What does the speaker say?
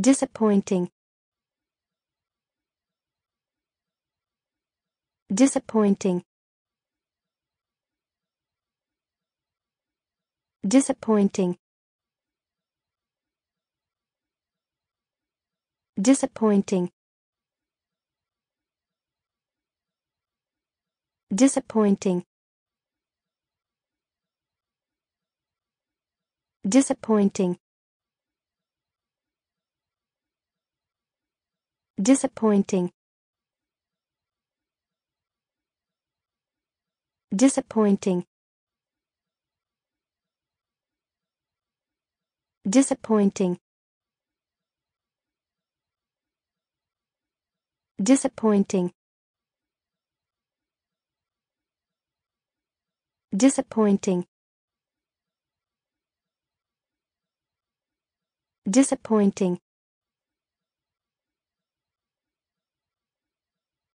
disappointing. Disappointing. Disappointing. Disappointing. Disappointing. Disappointing disappointing. Disappointing. Disappointing. Disappointing. Disappointing. Disappointing